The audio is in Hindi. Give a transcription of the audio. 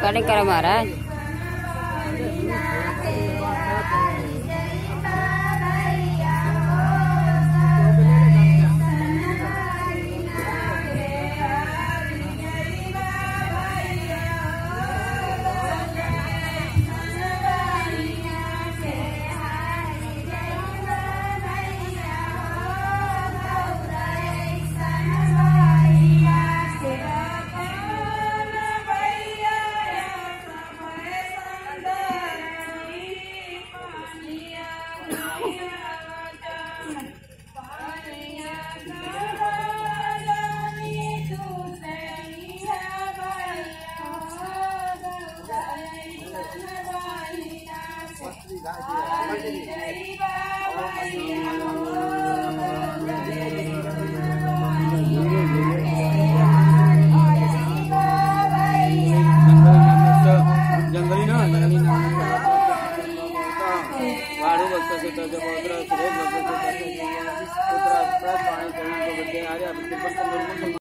रिकॉर्डिंग करो महाराज जंगली ना जंगली ना वाड़ू बच्चा से तो जब उतरा सुरेश बच्चा से तो उतरा पानी चढ़ने को बच्चे आ रहे हैं